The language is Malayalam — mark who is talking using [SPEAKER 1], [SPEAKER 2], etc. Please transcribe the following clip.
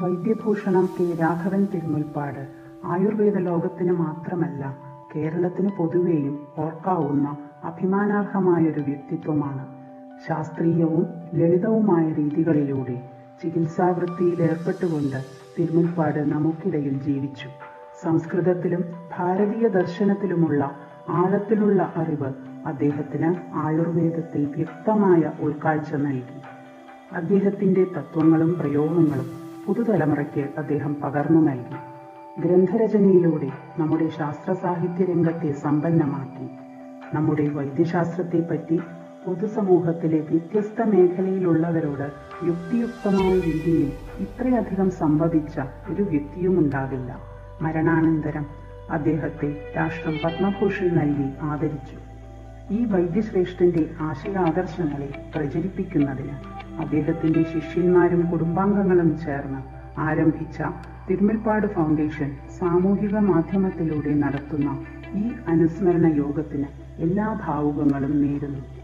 [SPEAKER 1] വൈദ്യഭൂഷണം കെ രാഘവൻ തിരുമുൽപ്പാട് ആയുർവേദ ലോകത്തിന് മാത്രമല്ല കേരളത്തിന് പൊതുവെയും ഓർക്കാവുന്ന അഭിമാനാർഹമായൊരു വ്യക്തിത്വമാണ്. ശാസ്ത്രീയവും ലളിതവുമായ രീതികളിലൂടെ ചികിത്സാവൃത്തിയിൽ ഏർപ്പെട്ടുകൊണ്ട് തിരുമുൽപ്പാട് നമുക്കിടയിൽ ജീവിച്ചു. സംസ്കൃതത്തിലും ഭാരതീയ ദർശനത്തിലുമുള്ള ആഴത്തിലുള്ള അറിവ് അദ്ദേഹത്തിന് ആയുർവേദത്തിൽ വ്യക്തമായ ഉൾക്കാഴ്ച നൽകി. അദ്ദേഹത്തിന്റെ തത്വങ്ങളും പ്രയോഗങ്ങളും പുതുതലമുറയ്ക്ക് അദ്ദേഹം പകർന്നു നൽകി. ഗ്രന്ഥരചനയിലൂടെ നമ്മുടെ ശാസ്ത്ര സാഹിത്യ രംഗത്തെ സമ്പന്നമാക്കി. നമ്മുടെ വൈദ്യശാസ്ത്രത്തെപ്പറ്റി പൊതുസമൂഹത്തിലെ വ്യത്യസ്ത മേഖലയിലുള്ളവരോട് യുക്തിയുക്തമായ രീതിയിൽ ഇത്രയധികം സംഭവിച്ച ഒരു വ്യക്തിയും ഉണ്ടാകില്ല മരണാനന്തരം അദ്ദേഹത്തെ രാഷ്ട്രം പത്മഭൂഷൺ നൽകി ആദരിച്ചു. ഈ വൈദ്യശ്രേഷ്ഠന്റെ ആശയാദർശങ്ങളെ പ്രചരിപ്പിക്കുന്നതിന് അദ്ദേഹത്തിന്റെ ശിഷ്യന്മാരും കുടുംബാംഗങ്ങളും ചേർന്ന് ആരംഭിച്ച തിരുമൽപ്പാട് ഫൗണ്ടേഷൻ സാമൂഹിക മാധ്യമത്തിലൂടെ നടത്തുന്ന ഈ അനുസ്മരണ യോഗത്തിന് എല്ലാ ഭാവുകങ്ങളും നേരുന്നു.